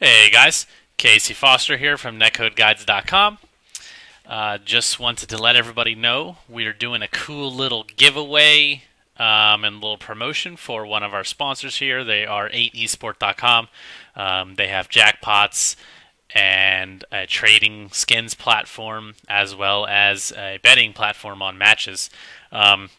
Hey guys, Casey Foster here from netcodeguides.com. Uh, just wanted to let everybody know we are doing a cool little giveaway um, and little promotion for one of our sponsors here. They are 8esport.com. Um, they have jackpots and a trading skins platform as well as a betting platform on matches. Um,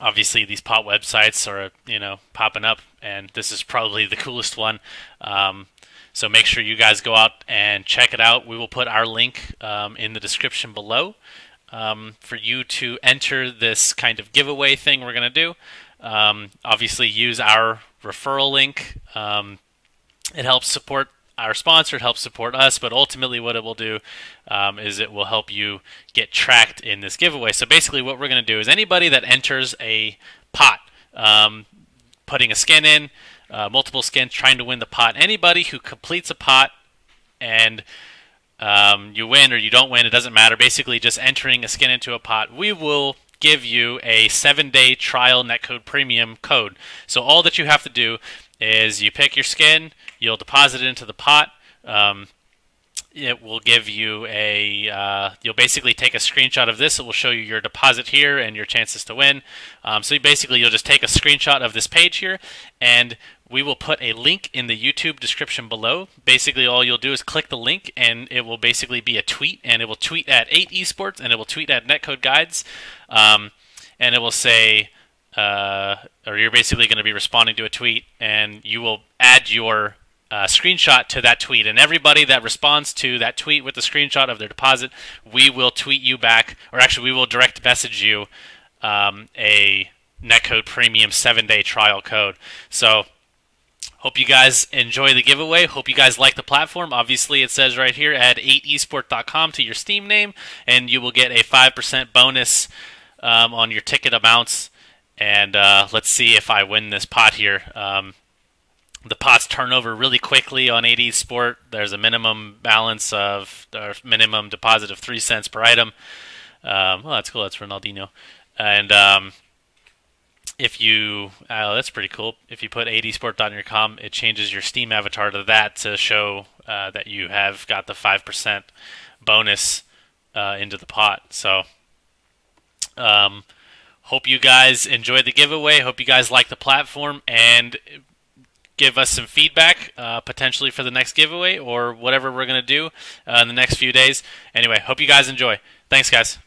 obviously, these pot websites are you know popping up, and this is probably the coolest one. Um, so make sure you guys go out and check it out. We will put our link um, in the description below um, for you to enter this kind of giveaway thing we're going to do. Um, obviously, use our referral link. Um, it helps support our sponsor, it helps support us, but ultimately, what it will do um, is it will help you get tracked in this giveaway. So basically, what we're going to do is anybody that enters a pot, um, putting a skin in, uh, multiple skins, trying to win the pot. Anybody who completes a pot and um, you win or you don't win, it doesn't matter. Basically, just entering a skin into a pot, we will give you a seven day trial netcode premium code. So all that you have to do is you pick your skin, you'll deposit it into the pot. Um, it will give you a uh, you'll basically take a screenshot of this it will show you your deposit here and your chances to win um, so basically you'll just take a screenshot of this page here and we will put a link in the YouTube description below. Basically, all you'll do is click the link, and it will basically be a tweet, and it will tweet at 8 Esports, and it will tweet at Netcode Guides, um, and it will say, uh, or you're basically going to be responding to a tweet, and you will add your uh, screenshot to that tweet. And everybody that responds to that tweet with the screenshot of their deposit, we will tweet you back, or actually, we will direct message you um, a Netcode Premium seven day trial code. So, Hope you guys enjoy the giveaway. Hope you guys like the platform. Obviously, it says right here add 8esport.com to your Steam name, and you will get a 5% bonus um, on your ticket amounts. And uh, let's see if I win this pot here. Um, the pots turn over really quickly on 8 Esport. There's a minimum balance of, or minimum deposit of 3 cents per item. Um, well, that's cool. That's Ronaldinho. And um, if you uh, that's pretty cool. If you put 8esport.com, it changes your Steam avatar to that to show uh, that you have got the five percent bonus uh, into the pot. So, um, hope you guys enjoyed the giveaway. Hope you guys like the platform and give us some feedback uh, potentially for the next giveaway or whatever we're gonna do uh, in the next few days. Anyway, hope you guys enjoy. Thanks, guys.